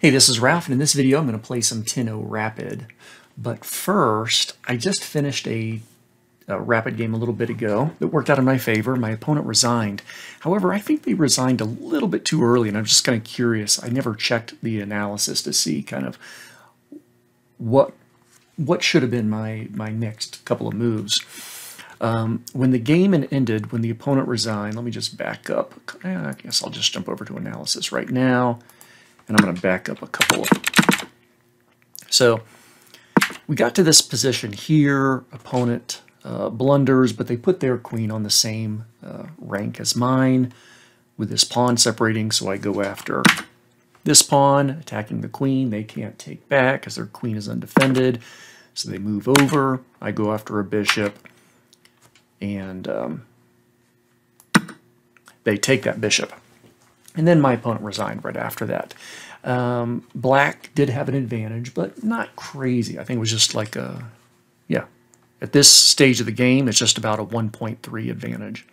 Hey, this is Ralph, and in this video I'm going to play some Tenno Rapid. But first, I just finished a, a, Rapid game a little bit ago that worked out in my favor. My opponent resigned. However, I think they resigned a little bit too early, and I'm just kind of curious. I never checked the analysis to see kind of what what should have been my, my next couple of moves. Um, when the game ended, when the opponent resigned, let me just back up. I guess I'll just jump over to analysis right now. And I'm going to back up a couple. So we got to this position here. Opponent uh, blunders, but they put their queen on the same uh, rank as mine with this pawn separating. So I go after this pawn, attacking the queen. They can't take back because their queen is undefended. So they move over. I go after a bishop. And um, they take that bishop. And then my opponent resigned right after that. Um, black did have an advantage, but not crazy. I think it was just like a, yeah. At this stage of the game, it's just about a 1.3 advantage.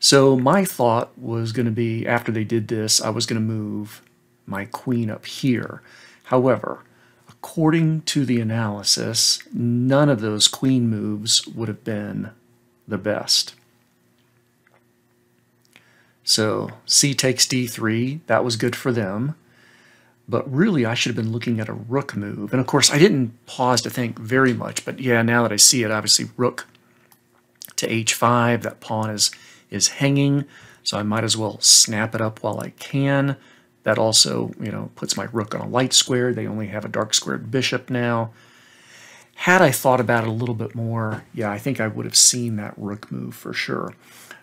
So my thought was going to be, after they did this, I was going to move my queen up here. However, according to the analysis, none of those queen moves would have been the best. So c takes d3, that was good for them. But really, I should have been looking at a rook move. And of course, I didn't pause to think very much. But yeah, now that I see it, obviously rook to h5, that pawn is, is hanging. So I might as well snap it up while I can. That also, you know, puts my rook on a light square. They only have a dark squared bishop now. Had I thought about it a little bit more, yeah, I think I would have seen that rook move for sure.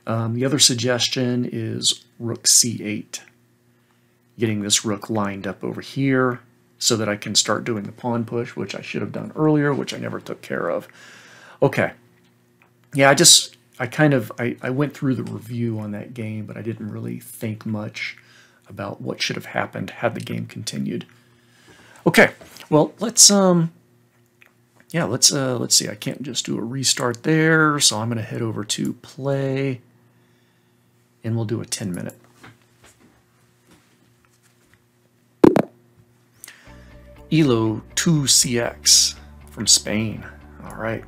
Um, the other suggestion is rook c8. Getting this rook lined up over here so that I can start doing the pawn push, which I should have done earlier, which I never took care of. Okay. Yeah, I just, I kind of, I, I went through the review on that game, but I didn't really think much about what should have happened had the game continued. Okay, well, let's, um, yeah, let's, uh, let's see. I can't just do a restart there, so I'm going to head over to play and we'll do a 10 minute. Elo 2CX from Spain. All right.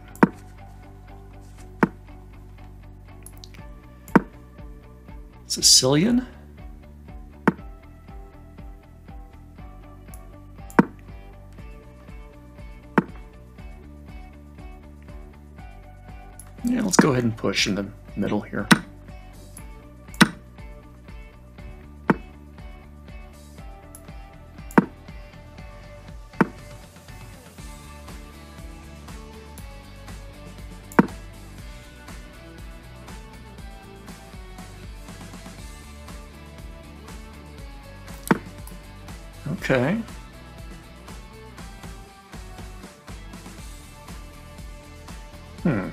Sicilian. Yeah, let's go ahead and push in the middle here. Okay. Hmm.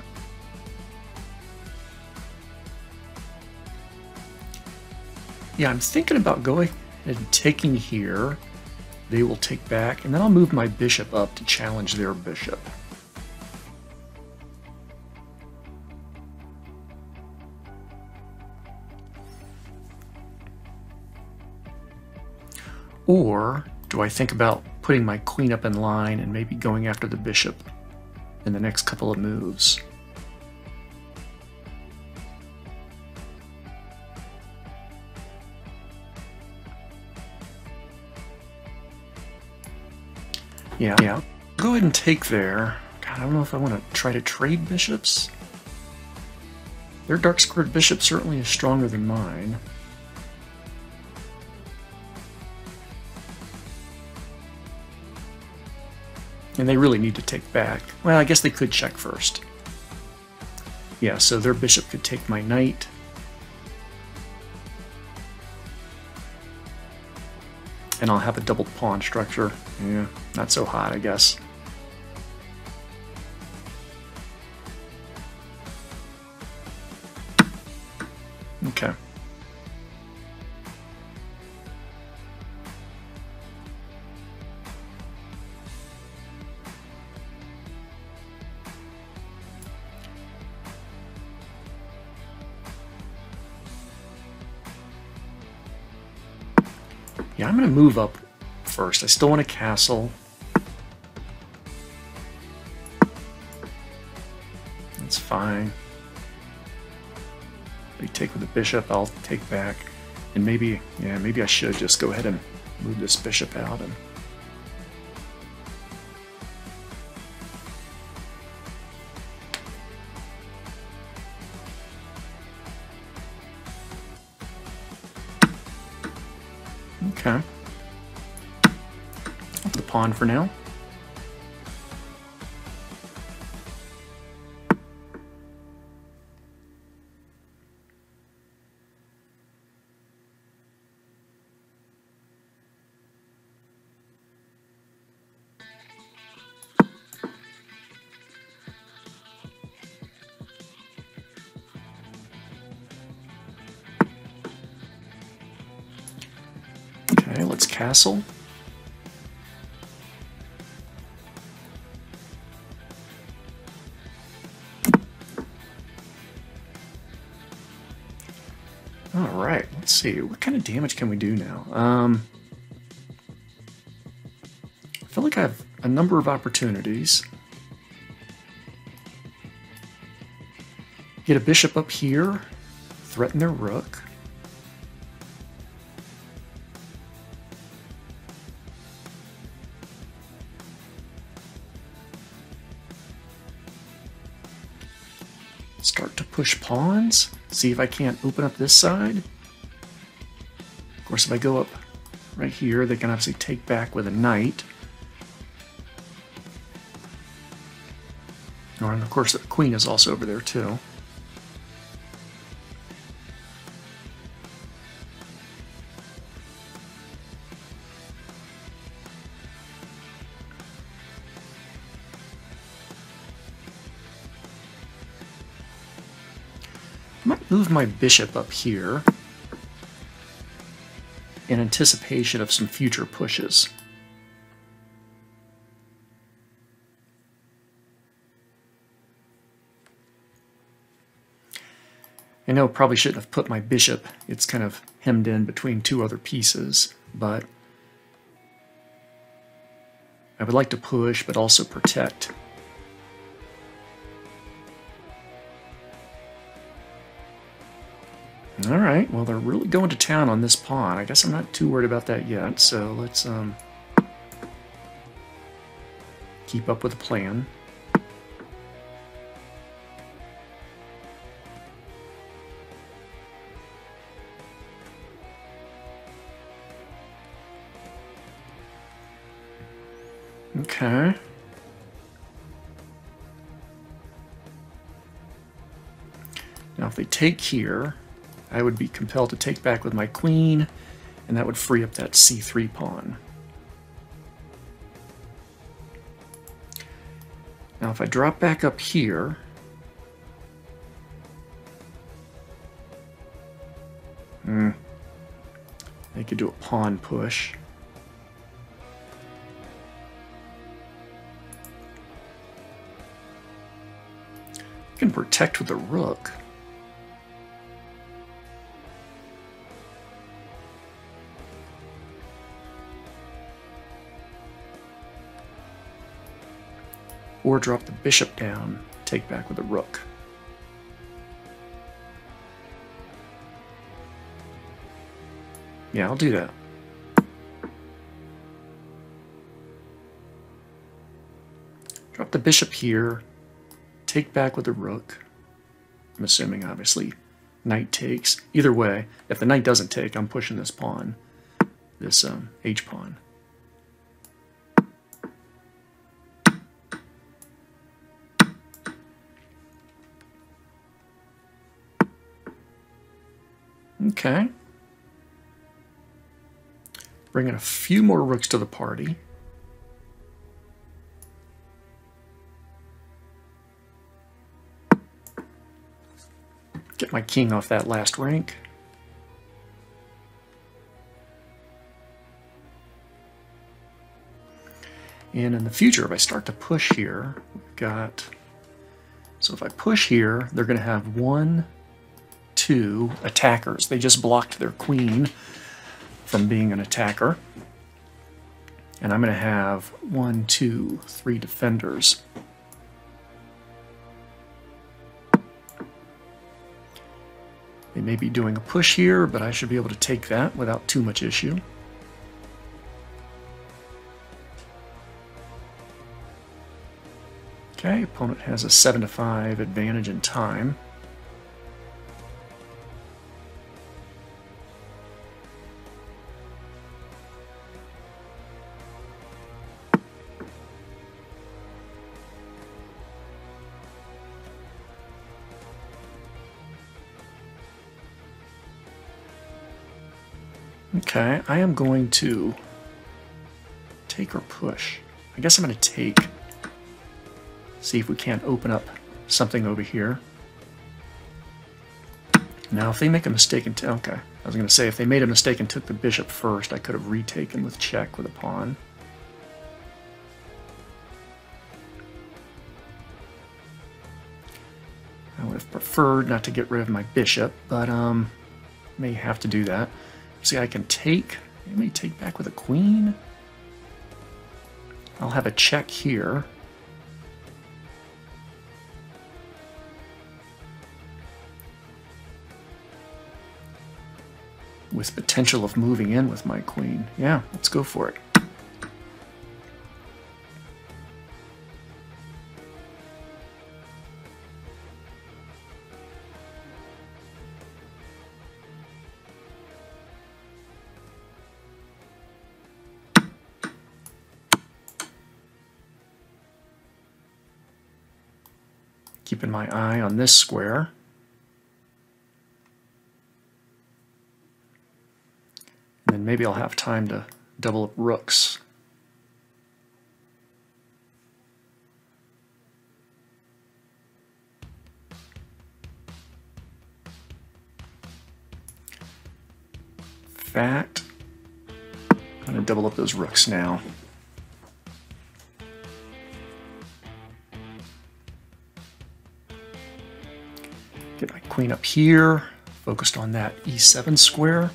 Yeah, I'm thinking about going and taking here. They will take back, and then I'll move my bishop up to challenge their bishop. Or do I think about putting my queen up in line and maybe going after the bishop in the next couple of moves? Yeah, yeah. Go ahead and take there. God, I don't know if I want to try to trade bishops. Their dark squared bishop certainly is stronger than mine. And they really need to take back. Well, I guess they could check first. Yeah, so their bishop could take my knight. And I'll have a double pawn structure. Yeah, not so hot, I guess. I'm going to move up first. I still want to castle. That's fine. They take with the bishop, I'll take back. And maybe, yeah, maybe I should just go ahead and move this bishop out and pawn for now. Okay, let's castle. See. What kind of damage can we do now? Um, I feel like I have a number of opportunities. Get a bishop up here, threaten their rook. Start to push pawns, see if I can't open up this side. Course, if I go up right here, they can obviously take back with a knight. Or, and of course, the queen is also over there, too. move my bishop up here in anticipation of some future pushes. I know probably shouldn't have put my bishop, it's kind of hemmed in between two other pieces, but I would like to push but also protect. All right, well, they're really going to town on this pawn. I guess I'm not too worried about that yet, so let's um, keep up with the plan. Okay. Now if they take here, I would be compelled to take back with my queen, and that would free up that c3 pawn. Now if I drop back up here, hmm, I could do a pawn push. I can protect with a rook. Or drop the bishop down, take back with a rook. Yeah, I'll do that. Drop the bishop here, take back with a rook. I'm assuming, obviously, knight takes. Either way, if the knight doesn't take, I'm pushing this pawn, this um, h-pawn. Okay. Bringing a few more rooks to the party. Get my king off that last rank. And in the future, if I start to push here, we've got, so if I push here, they're going to have one, two attackers. They just blocked their queen from being an attacker. And I'm going to have one, two, three defenders. They may be doing a push here, but I should be able to take that without too much issue. Okay, opponent has a 7 to 5 advantage in time. Okay, I am going to take or push. I guess I'm going to take. See if we can't open up something over here. Now, if they make a mistake and okay, I was going to say if they made a mistake and took the bishop first, I could have retaken with check with a pawn. I would have preferred not to get rid of my bishop, but um, may have to do that. See, I can take, let me take back with a queen. I'll have a check here. With potential of moving in with my queen. Yeah, let's go for it. Keeping my eye on this square. And then maybe I'll have time to double up rooks. fact, I'm going to double up those rooks now. Up here, focused on that e7 square.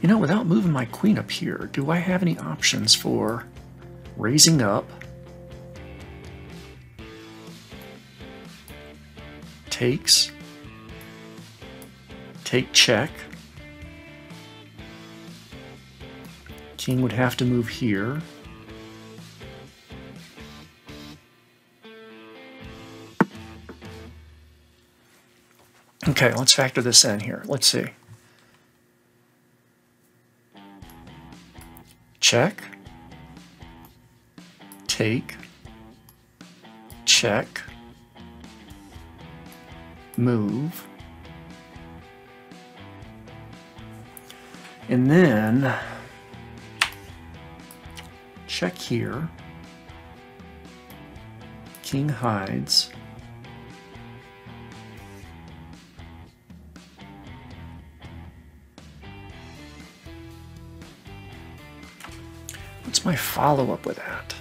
You know, without moving my queen up here, do I have any options for raising up, takes, take check, king would have to move here, Okay, let's factor this in here. Let's see. Check, take, check, move, and then check here, king hides, My follow-up with that?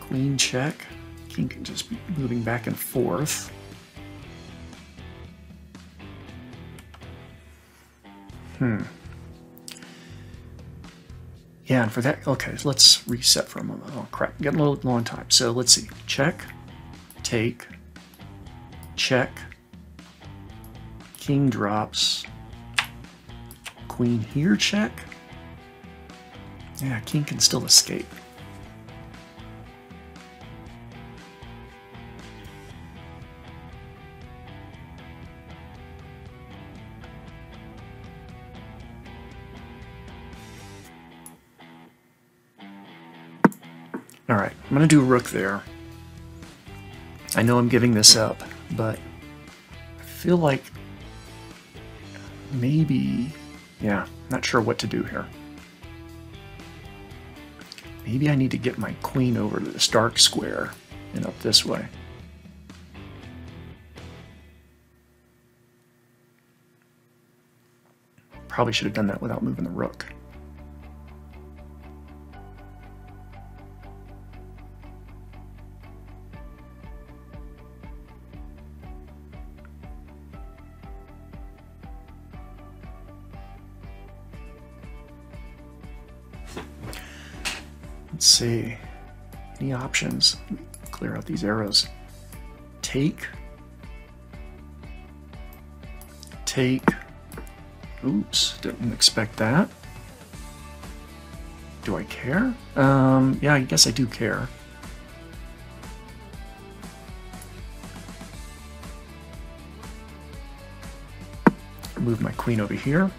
Queen check. King can just be moving back and forth. Hmm. Yeah, and for that, okay, let's reset for a moment. Oh crap, getting a little long time. So let's see. Check, take, check, king drops, queen here, check. Yeah, king can still escape. All right, I'm going to do rook there. I know I'm giving this up, but I feel like maybe, yeah, not sure what to do here. Maybe I need to get my queen over to this dark square and up this way. Probably should have done that without moving the rook. See. Any options? Clear out these arrows. Take. Take. Oops, didn't expect that. Do I care? Um, yeah, I guess I do care. Move my queen over here.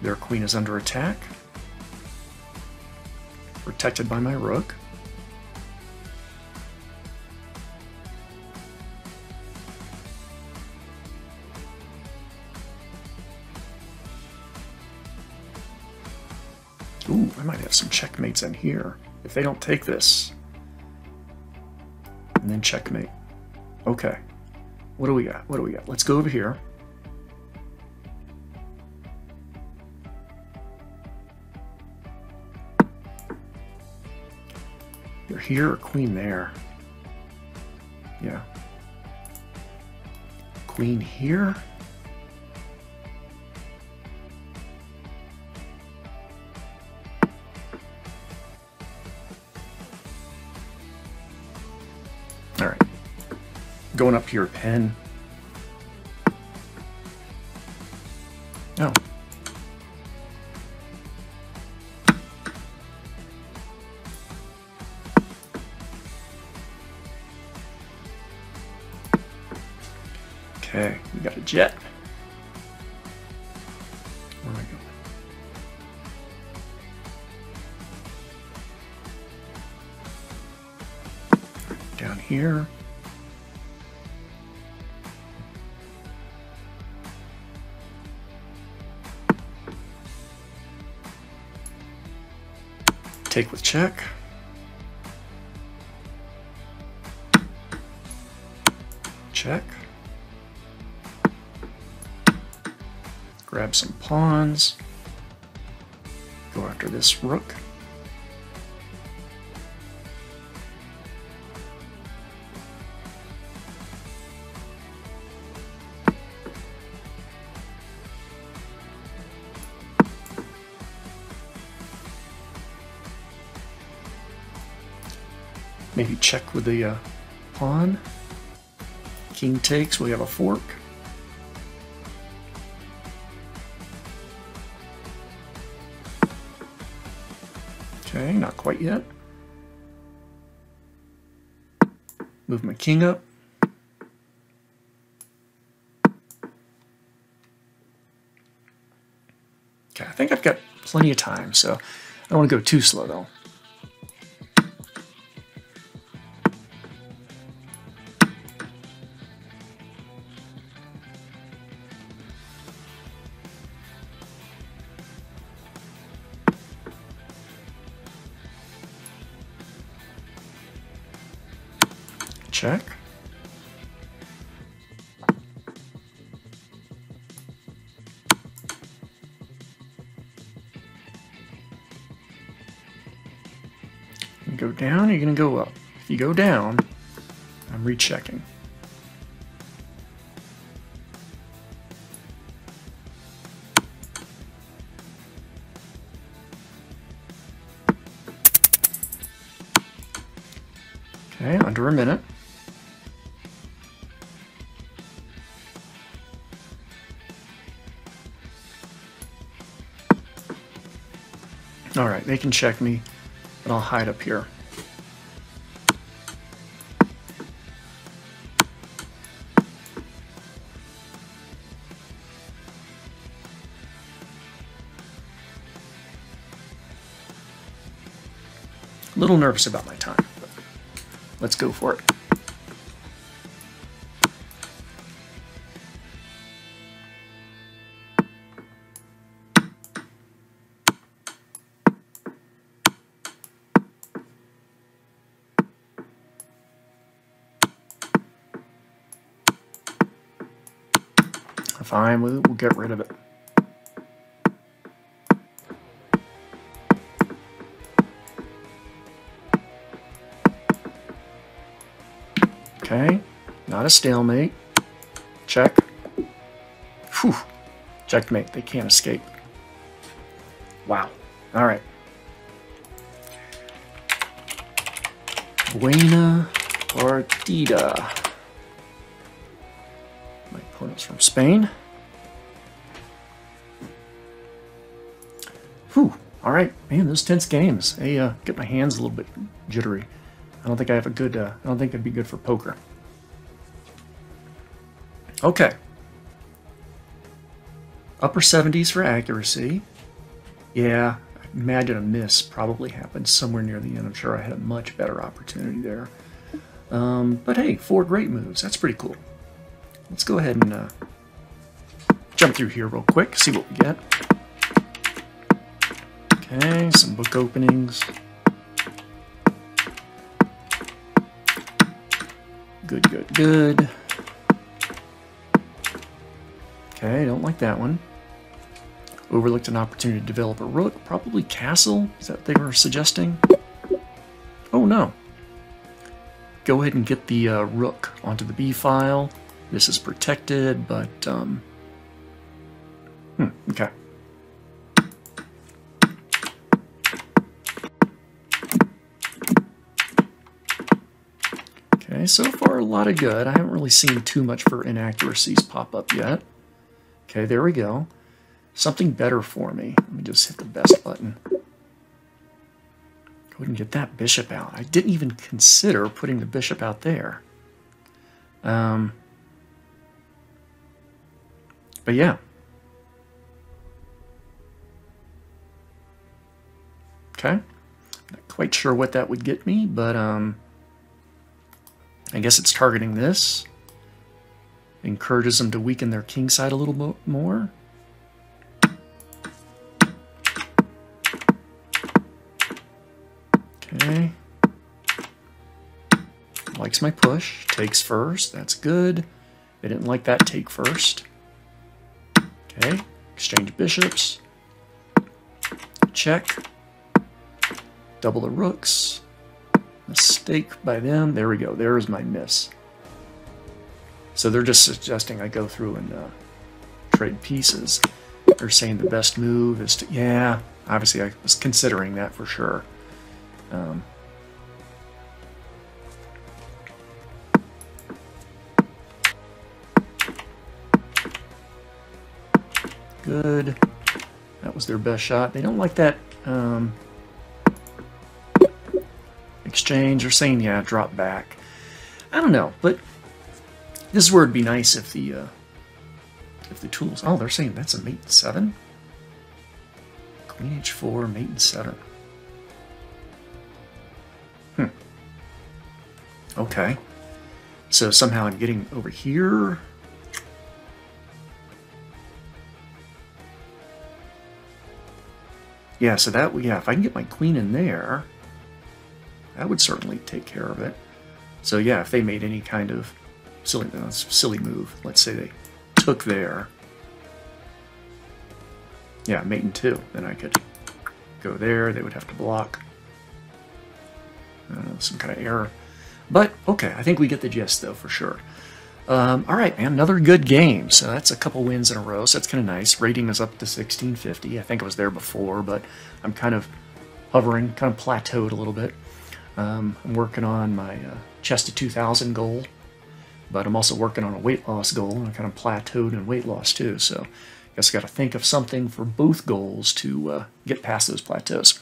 Their queen is under attack protected by my rook. Ooh, I might have some checkmates in here. If they don't take this. And then checkmate. Okay. What do we got? What do we got? Let's go over here. You're here or queen there? Yeah. Queen here? All right. Going up to your pen. Jet. Where am I going? Down here. Take with check. Check. Grab some pawns. Go after this rook. Maybe check with the uh, pawn. King takes, we have a fork. Quite yet. Move my king up. Okay, I think I've got plenty of time, so I don't want to go too slow though. Okay, under a minute. All right, they can check me, but I'll hide up here. A little nervous about my time, let's go for it. Fine, we'll, we'll get rid of it. A stalemate. Check. Whew. Checkmate, they can't escape. Wow. All right. Buena Partida. My opponent's from Spain. Whew. All right, man, those tense games. They uh, get my hands a little bit jittery. I don't think I have a good, uh, I don't think it'd be good for poker. Okay. Upper 70s for accuracy. Yeah, I imagine a miss probably happened somewhere near the end. I'm sure I had a much better opportunity there. Um, but hey, four great moves. That's pretty cool. Let's go ahead and uh, jump through here real quick, see what we get. Okay, some book openings. Good, good, good. Okay, I don't like that one. Overlooked an opportunity to develop a rook. Probably castle. Is that what they were suggesting? Oh, no. Go ahead and get the uh, rook onto the B file. This is protected, but... Um, hmm, okay. Okay, so far a lot of good. I haven't really seen too much for inaccuracies pop up yet. Okay, there we go. Something better for me. Let me just hit the best button. Go ahead and get that bishop out. I didn't even consider putting the bishop out there. Um, but yeah. Okay. Not quite sure what that would get me, but um, I guess it's targeting this. Encourages them to weaken their king side a little bit more. Okay. Likes my push. Takes first. That's good. They didn't like that take first. Okay. Exchange bishops. Check. Double the rooks. Mistake by them. There we go. There's my miss. So they're just suggesting I go through and uh, trade pieces. They're saying the best move is to... Yeah, obviously I was considering that for sure. Um, good. That was their best shot. They don't like that um, exchange. They're saying, yeah, drop back. I don't know, but this is where it'd be nice if the uh, if the tools. Oh, they're saying that's a mate seven. Queen h4, mate and seven. Hmm. Okay. So somehow I'm getting over here. Yeah, so that, yeah, if I can get my queen in there, that would certainly take care of it. So yeah, if they made any kind of silly, uh, silly move, let's say they took there, yeah, mate and two, then I could go there, they would have to block. Uh, some kind of error. But, okay, I think we get the gist, though, for sure. Um, all right, man, another good game. So that's a couple wins in a row, so that's kind of nice. Rating is up to 1650. I think I was there before, but I'm kind of hovering, kind of plateaued a little bit. Um, I'm working on my uh, chess of 2000 goal, but I'm also working on a weight loss goal, and I kind of plateaued in weight loss too. So I guess I got to think of something for both goals to uh, get past those plateaus.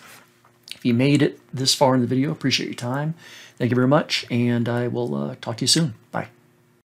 If you made it this far in the video, appreciate your time. Thank you very much, and I will uh, talk to you soon. Bye.